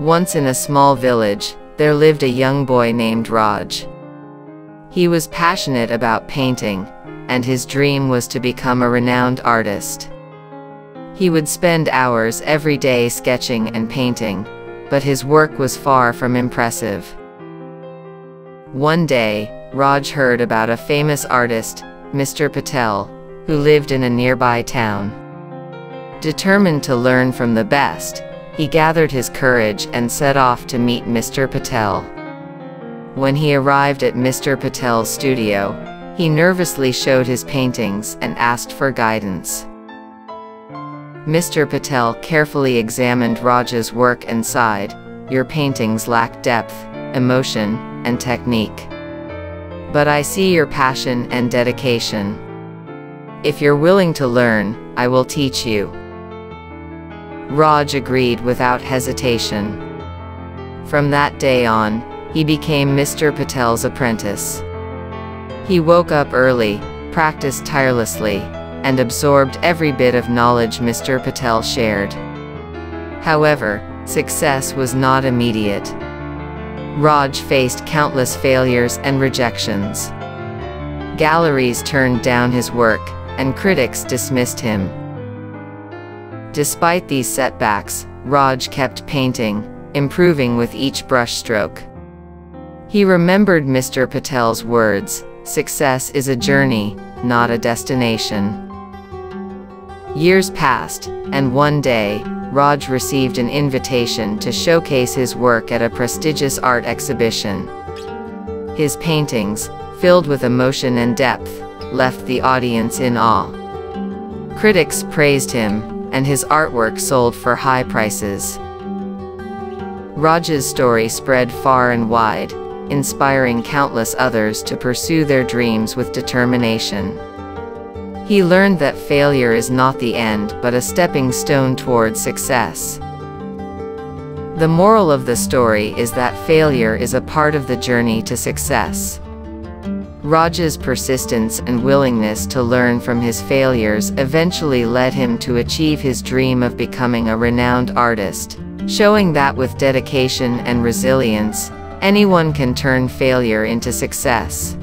Once in a small village, there lived a young boy named Raj. He was passionate about painting, and his dream was to become a renowned artist. He would spend hours every day sketching and painting, but his work was far from impressive. One day, Raj heard about a famous artist, Mr. Patel, who lived in a nearby town. Determined to learn from the best, he gathered his courage and set off to meet Mr. Patel. When he arrived at Mr. Patel's studio, he nervously showed his paintings and asked for guidance. Mr. Patel carefully examined Raj's work and sighed, Your paintings lack depth, emotion, and technique. But I see your passion and dedication. If you're willing to learn, I will teach you. Raj agreed without hesitation. From that day on, he became Mr. Patel's apprentice. He woke up early, practiced tirelessly, and absorbed every bit of knowledge Mr. Patel shared. However, success was not immediate. Raj faced countless failures and rejections. Galleries turned down his work, and critics dismissed him. Despite these setbacks, Raj kept painting, improving with each brushstroke. He remembered Mr. Patel's words, success is a journey, not a destination. Years passed, and one day, Raj received an invitation to showcase his work at a prestigious art exhibition. His paintings, filled with emotion and depth, left the audience in awe. Critics praised him, and his artwork sold for high prices. Raj's story spread far and wide, inspiring countless others to pursue their dreams with determination. He learned that failure is not the end but a stepping stone towards success. The moral of the story is that failure is a part of the journey to success. Raj's persistence and willingness to learn from his failures eventually led him to achieve his dream of becoming a renowned artist, showing that with dedication and resilience, anyone can turn failure into success.